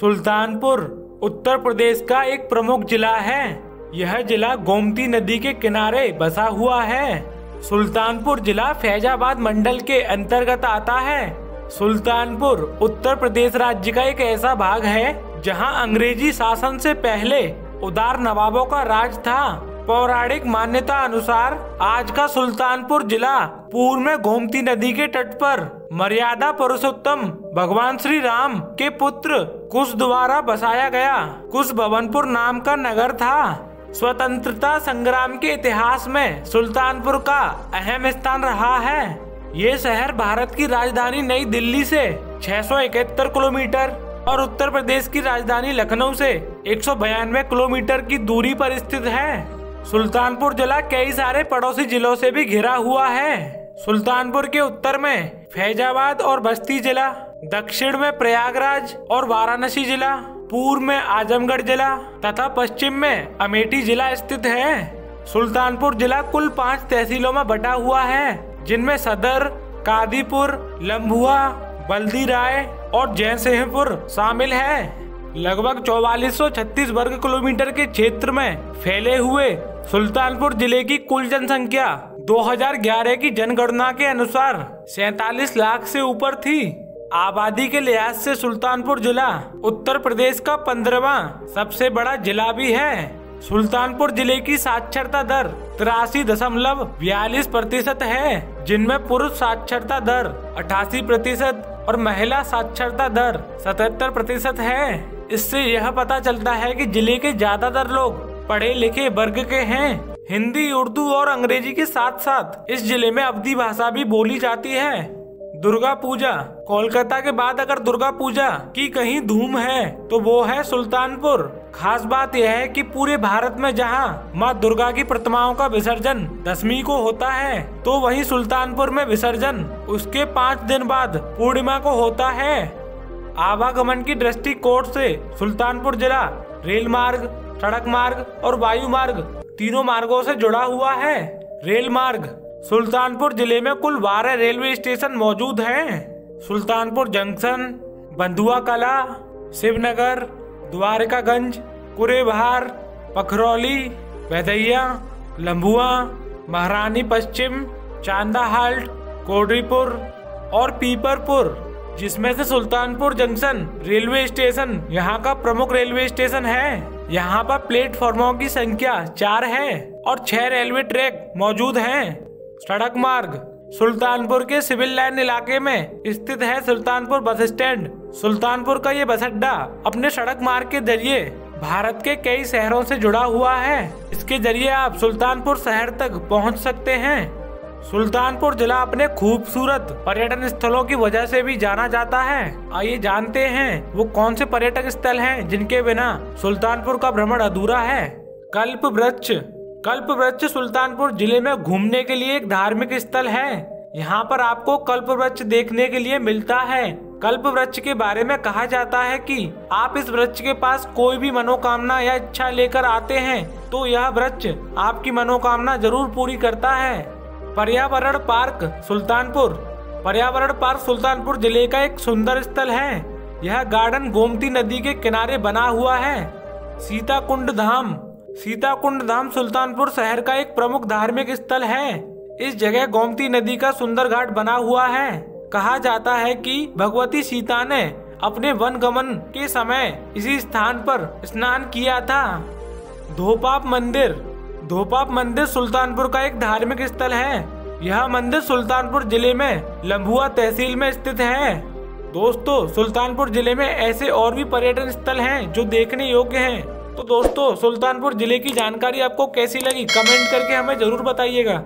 सुल्तानपुर, उत्तर प्रदेश का एक प्रमुख जिला है। यह जिला गोमती नदी के किनारे बसा हुआ है। सुल्तानपुर जिला फैजाबाद मंडल के अंतर्गत आता है। सुल्तानपुर, उत्तर प्रदेश राज्य का एक ऐसा भाग है, जहाँ अंग्रेज़ी शासन से पहले उदार नवाबों का राज था। पौराणिक मान्यता अनुसार आज का सुल्तानपुर जिला पूर्व में गोमती नदी के तट पर मर्यादा पुरुषोत्तम, भगवान श्री राम के पुत्र कुश द्वारा बसाया गया। कुश भवनपुर नाम का नगर था। स्वतंत्रता संग्राम के इतिहास में सुल्तानपुर का अहम स्थान रहा है। ये शहर भारत की राजधानी नई दिल्ली से छह सौ इकहत्तर किलोमीटर और उत्तर प्रदेश की राजधानी लखनऊ से एक किलोमीटर की दूरी पर स्थित है। सुल्तानपुर जिला कई सारे पड़ोसी जिलों से भी घिरा हुआ है। सुल्तानपुर के उत्तर में फैजाबाद और बस्ती जिला, दक्षिण में प्रयागराज और वाराणसी जिला, पूर्व में आजमगढ़ जिला तथा पश्चिम में अमेठी जिला स्थित है। सुल्तानपुर जिला कुल पाँच तहसीलों में बटा हुआ है, जिनमें सदर, कादीपुर, लम्बुआ बल्दी राय और जयसिंहपुर शामिल है। लगभग चौवालीस वर्ग किलोमीटर के क्षेत्र में फैले हुए सुल्तानपुर ज़िले की कुल जनसंख्या 2011 की जनगणना के अनुसार सैतालीस लाख से ऊपर थी। आबादी के लिहाज से सुल्तानपुर जिला उत्तर प्रदेश का पंद्रहवा सबसे बड़ा जिला भी है। सुल्तानपुर ज़िले की साक्षरता दर तिरासी दशमलव बयालीस प्रतिशत है, जिनमें पुरुष साक्षरता दर अठासी प्रतिशत और महिला साक्षरता दर सतहत्तर प्रतिशत है। इससे यह पता चलता है कि ज़िले के ज़्यादातर लोग पढ़े लिखे वर्ग के हैं। हिंदी, उर्दू और अंग्रेज़ी के साथ साथ इस ज़िले में अवधि भाषा भी बोली जाती है। दुर्गा पूजा। कोलकाता के बाद अगर दुर्गा पूजा की कहीं धूम है तो वो है सुल्तानपुर। खास बात यह है कि पूरे भारत में जहाँ माँ दुर्गा की प्रतिमाओं का विसर्जन दसवीं को होता है तो वहीं सुल्तानपुर में विसर्जन उसके पाँच दिन बाद पूर्णिमा को होता है। आवागमन की दृष्टिकोण से सुल्तानपुर जिला रेल मार्ग, सड़क मार्ग और वायु मार्ग तीनों मार्गों से जुड़ा हुआ है। रेल मार्ग। सुल्तानपुर ज़िले में कुल बारह रेलवे स्टेशन मौजूद हैं। सुल्तानपुर जंक्शन, बंधुआ कला, शिवनगर, द्वारकागंज, कुरेबहार, पखरौली, वैदैया लम्बुआ महारानी पश्चिम चांदा हाल्ट कोडरीपुर और पीपरपुर, जिसमें से सुल्तानपुर जंक्शन रेलवे स्टेशन यहाँ का प्रमुख रेलवे स्टेशन है। यहाँ पर प्लेटफॉर्मों की संख्या चार है और छह रेलवे ट्रैक मौजूद हैं। सड़क मार्ग, सुल्तानपुर के सिविल लाइन इलाके में स्थित है सुल्तानपुर बस स्टैंड। सुल्तानपुर का ये बस अड्डा अपने सड़क मार्ग के ज़रिए भारत के कई शहरों से जुड़ा हुआ है। इसके ज़रिए आप सुल्तानपुर शहर तक पहुँच सकते हैं। सुल्तानपुर जिला अपने खूबसूरत पर्यटन स्थलों की वजह से भी जाना जाता है। आइए जानते हैं, वो कौन से पर्यटक स्थल हैं जिनके बिना सुल्तानपुर का भ्रमण अधूरा है? कल्प वृक्ष कल्प वृक्ष सुल्तानपुर ज़िले में घूमने के लिए एक धार्मिक स्थल है। यहाँ पर आपको कल्प वृक्ष देखने के लिए मिलता है। कल्प वृक्ष के बारे में कहा जाता है कि आप इस वृक्ष के पास कोई भी मनोकामना या इच्छा लेकर आते हैं तो यह वृक्ष आपकी मनोकामना ज़रूर पूरी करता है। पर्यावरण पार्क सुल्तानपुर। पर्यावरण पार्क सुल्तानपुर ज़िले का एक सुंदर स्थल है। यह गार्डन गोमती नदी के किनारे बना हुआ है। सीता कुंड धाम। सीता कुंड धाम सुल्तानपुर शहर का एक प्रमुख धार्मिक स्थल है। इस जगह गोमती नदी का सुंदर घाट बना हुआ है। कहा जाता है कि भगवती सीता ने अपने वन गमन के समय इसी स्थान पर स्नान किया था। धोपाप मंदिर। धोपाप मंदिर सुल्तानपुर का एक धार्मिक स्थल है। यह मंदिर सुल्तानपुर ज़िले में लम्बुआ तहसील में स्थित है। दोस्तों, सुल्तानपुर ज़िले में ऐसे और भी पर्यटन स्थल हैं जो देखने योग्य हैं। तो दोस्तों, सुल्तानपुर ज़िले की जानकारी आपको कैसी लगी? कमेंट करके हमें ज़रूर बताइएगा।